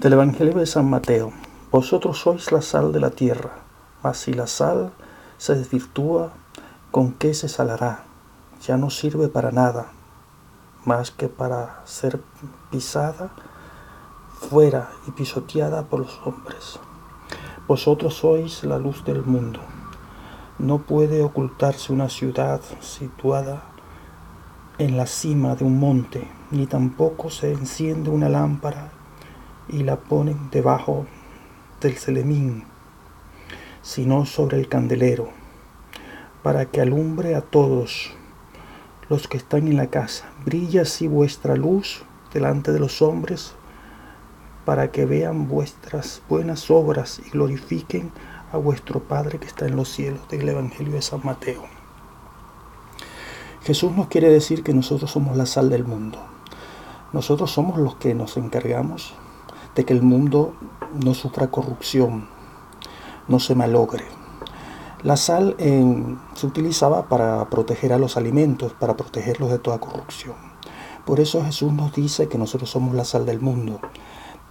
Del Evangelio de San Mateo. Vosotros sois la sal de la tierra, mas si la sal se desvirtúa, ¿con qué se salará? Ya no sirve para nada, más que para ser pisada fuera y pisoteada por los hombres. Vosotros sois la luz del mundo. No puede ocultarse una ciudad situada en la cima de un monte, ni tampoco se enciende una lámpara y la ponen debajo del celemín, sino sobre el candelero, para que alumbre a todos los que están en la casa. Brilla así vuestra luz delante de los hombres, para que vean vuestras buenas obras y glorifiquen a vuestro Padre que está en los cielos, del Evangelio de San Mateo. Jesús nos quiere decir que nosotros somos la sal del mundo. Nosotros somos los que nos encargamos de que el mundo no sufra corrupción, no se malogre. La sal se utilizaba para proteger a los alimentos, para protegerlos de toda corrupción. Por eso Jesús nos dice que nosotros somos la sal del mundo,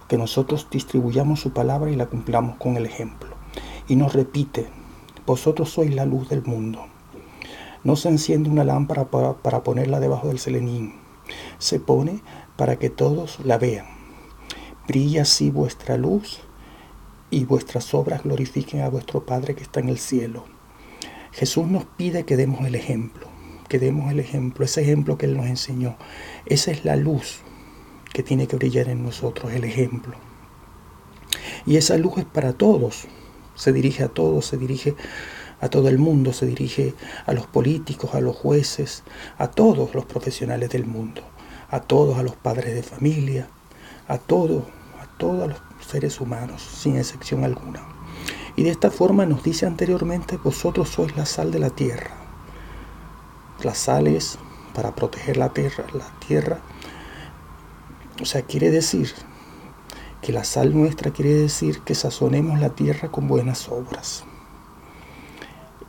que nosotros distribuyamos su palabra y la cumplamos con el ejemplo. Y nos repite, vosotros sois la luz del mundo. No se enciende una lámpara para, para ponerla debajo del selenín, se pone para que todos la vean Brilla así vuestra luz y vuestras obras glorifiquen a vuestro Padre que está en el cielo. Jesús nos pide que demos el ejemplo, que demos el ejemplo, ese ejemplo que Él nos enseñó. Esa es la luz que tiene que brillar en nosotros, el ejemplo. Y esa luz es para todos, se dirige a todos, se dirige a todo el mundo, se dirige a los políticos, a los jueces, a todos los profesionales del mundo, a todos, a los padres de familia, a todos todos los seres humanos, sin excepción alguna. Y de esta forma nos dice anteriormente, vosotros sois la sal de la tierra. La sal es para proteger la tierra, la tierra. O sea, quiere decir que la sal nuestra quiere decir que sazonemos la tierra con buenas obras.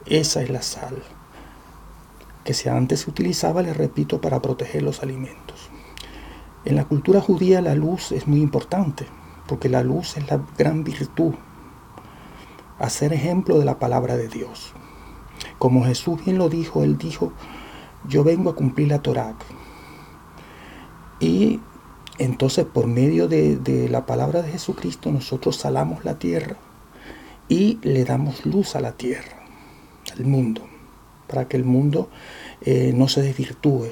Esa es la sal que se antes utilizaba, le repito, para proteger los alimentos. En la cultura judía la luz es muy importante porque la luz es la gran virtud, hacer ejemplo de la palabra de Dios. Como Jesús bien lo dijo, él dijo, yo vengo a cumplir la Torá. Y entonces por medio de, la palabra de Jesucristo nosotros salamos la tierra y le damos luz a la tierra, al mundo, para que el mundo eh, no se desvirtúe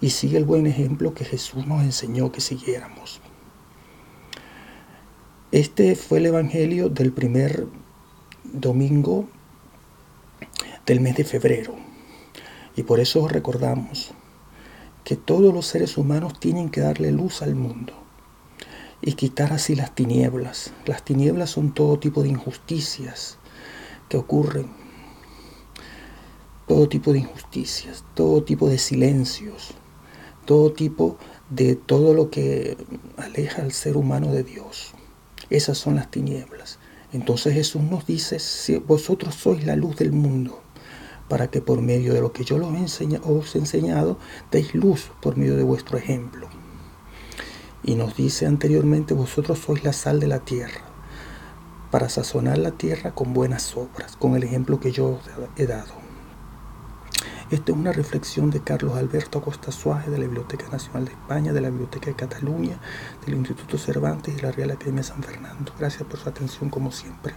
y siga el buen ejemplo que Jesús nos enseñó que siguiéramos. Este fue el Evangelio del primer domingo del mes de febrero. Y por eso recordamos que todos los seres humanos tienen que darle luz al mundo y quitar así las tinieblas. Las tinieblas son todo tipo de injusticias que ocurren, todo tipo de injusticias, todo tipo de silencios, todo tipo de todo lo que aleja al ser humano de Dios. Esas son las tinieblas. Entonces Jesús nos dice, si vosotros sois la luz del mundo, para que por medio de lo que yo os, os he enseñado, deis luz por medio de vuestro ejemplo. Y nos dice anteriormente, vosotros sois la sal de la tierra, para sazonar la tierra con buenas obras, con el ejemplo que yo os he dado. Esta es una reflexión de Carlos Alberto Acosta Suárez de la Biblioteca Nacional de España, de la Biblioteca de Cataluña, del Instituto Cervantes y la Real Academia San Fernando. Gracias por su atención como siempre.